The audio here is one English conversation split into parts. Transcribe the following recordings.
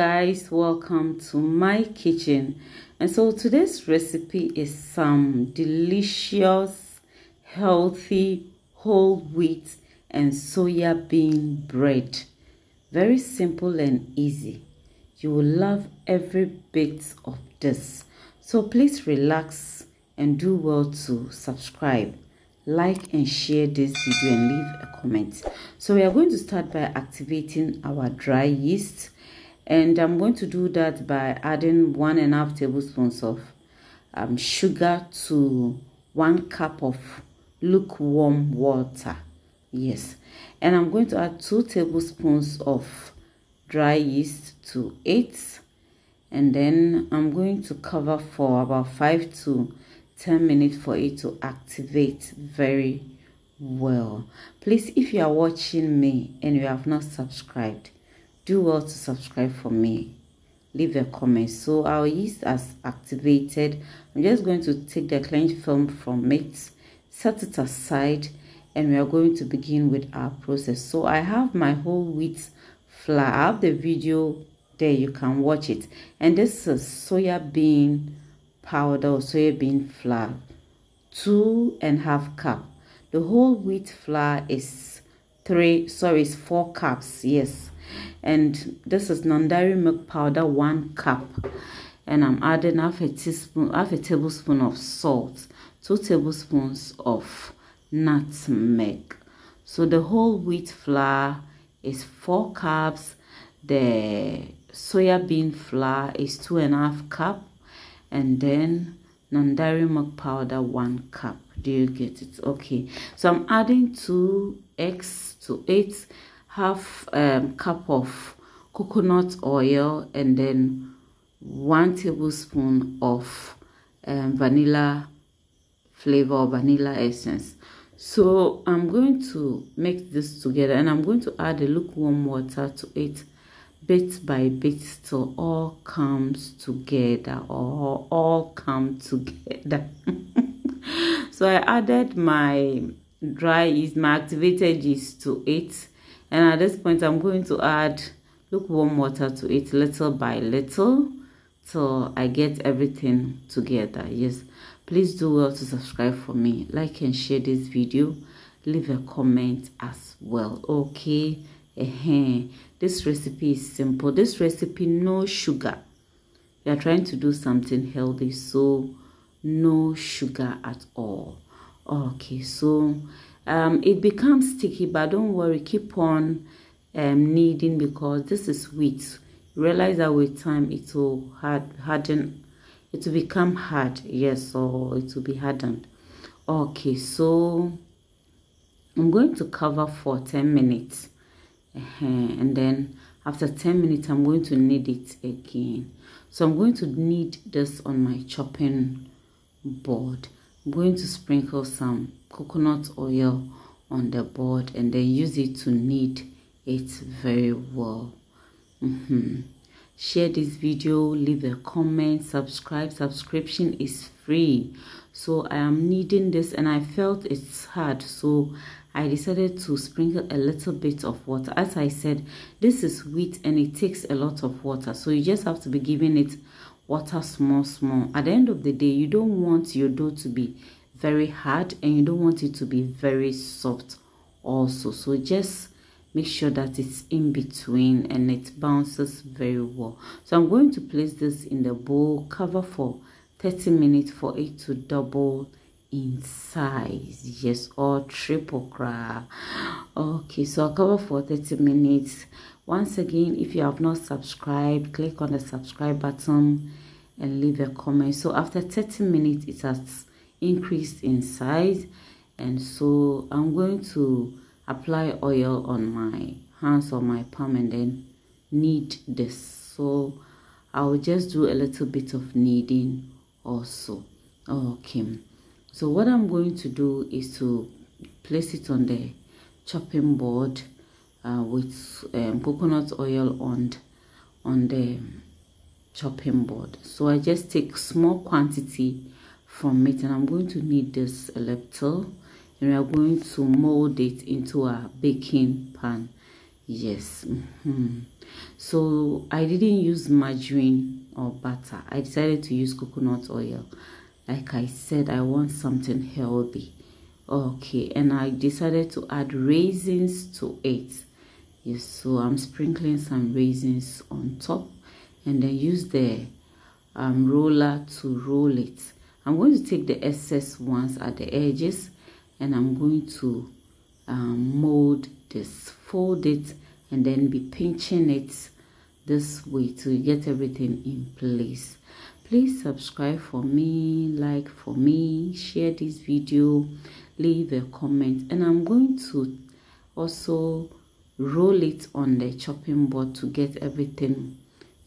guys welcome to my kitchen. And so today's recipe is some delicious healthy whole wheat and soya bean bread. Very simple and easy. You will love every bit of this. So please relax and do well to subscribe like and share this video and leave a comment. So we are going to start by activating our dry yeast and i'm going to do that by adding one and a half tablespoons of um, sugar to one cup of lukewarm water. Yes. And i'm going to add two tablespoons of dry yeast to it. And then i'm going to cover for about five to 10 minutes for it to activate very well. Please if you are watching me and you have not subscribed do well to subscribe for me. Leave a comment so our yeast has activated. I'm just going to take the cling film from it set it aside and we are going to begin with our process. So i have my whole wheat flour. I have the video there. You can watch it. And this is soya bean powder or soybean flour, two and a half cup. The whole wheat flour is three, sorry, it's four cups, yes. And this is non-dairy milk powder, one cup. And I'm adding half a teaspoon, half a tablespoon of salt, two tablespoons of nutmeg. So the whole wheat flour is four cups. The soya bean flour is two and a half cup and then non-dairy milk powder one cup do you get it okay so i'm adding two eggs to it half um cup of coconut oil and then one tablespoon of um, vanilla flavor vanilla essence. So i'm going to mix this together and i'm going to add a lukewarm water to it bit by bit till all comes together or all come together. So i added my dry yeast my activated yeast to it and at this point i'm going to add lukewarm water to it little by little till i get everything together. Yes. Please do well to subscribe for me. Like and share this video. Leave a comment as well. Okay? Uh -huh. this recipe is simple. This recipe no sugar. We are trying to do something healthy so no sugar at all. Okay so um it becomes sticky but don't worry keep on um kneading because this is wheat. Realize that with time it will hard harden it will become hard yes or it will be hardened. Okay so i'm going to cover for 10 minutes. And then after 10 minutes i'm going to knead it again. So i'm going to knead this on my chopping board. I'm going to sprinkle some coconut oil on the board and then use it to knead it very well mm -hmm. share this video leave a comment subscribe subscription is free so i am kneading this and i felt it's hard so I decided to sprinkle a little bit of water. As I said, this is wheat and it takes a lot of water. So you just have to be giving it water small, small. At the end of the day, you don't want your dough to be very hard and you don't want it to be very soft also. So just make sure that it's in between and it bounces very well. So I'm going to place this in the bowl, cover for 30 minutes for it to double in size yes or triple crab okay so i'll cover for 30 minutes once again if you have not subscribed click on the subscribe button and leave a comment so after 30 minutes it has increased in size. And so i'm going to apply oil on my hands or my palm and then knead this so i'll just do a little bit of kneading also. Okay. So what i'm going to do is to place it on the chopping board uh, with um, coconut oil on on the chopping board. So i just take small quantity from it and i'm going to knead this a little and we are going to mold it into a baking pan. Yes mm -hmm. so i didn't use margarine or butter. I decided to use coconut oil. Like i said i want something healthy. Okay and i decided to add raisins to it. Yes so i'm sprinkling some raisins on top and then use the um, roller to roll it i'm going to take the excess ones at the edges and i'm going to um, mold this fold it and then be pinching it this way to get everything in place. Please subscribe for me like for me share this video leave a comment and i'm going to also roll it on the chopping board to get everything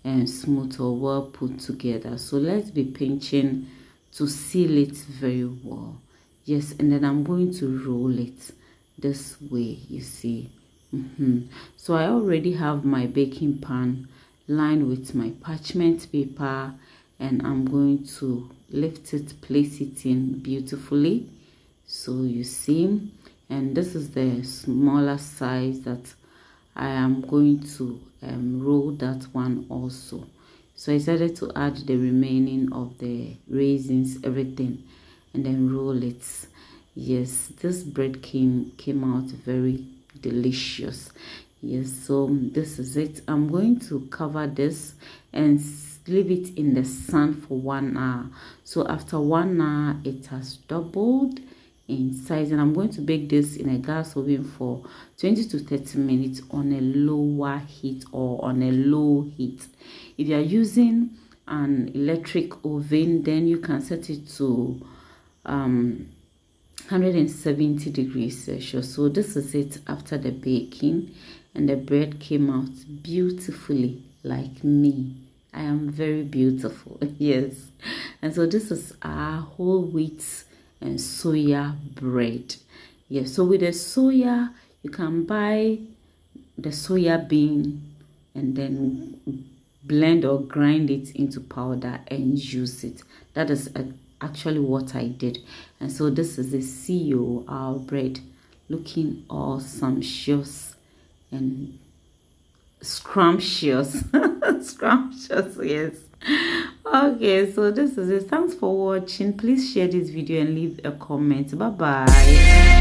and smooth or well put together. So let's be pinching to seal it very well. Yes and then i'm going to roll it this way you see. Mm -hmm. so i already have my baking pan lined with my parchment paper and i'm going to lift it place it in beautifully so you see. And this is the smaller size that i am going to um, roll that one also so i decided to add the remaining of the raisins everything and then roll it. Yes this bread came came out very delicious. Yes so this is it. I'm going to cover this and leave it in the sun for one hour. So after one hour it has doubled in size and i'm going to bake this in a gas oven for 20 to 30 minutes on a lower heat or on a low heat. If you are using an electric oven then you can set it to um 170 degrees celsius. So this is it after the baking and the bread came out beautifully like me. I am very beautiful yes. And so this is our whole wheat and soya bread. Yes so with the soya you can buy the soya bean and then blend or grind it into powder and use it. That is a, actually what i did. And so this is the ceo our bread looking all sumptuous and scrumptious. Scrumptious yes okay so this is it. Thanks for watching. Please share this video and leave a comment. Bye bye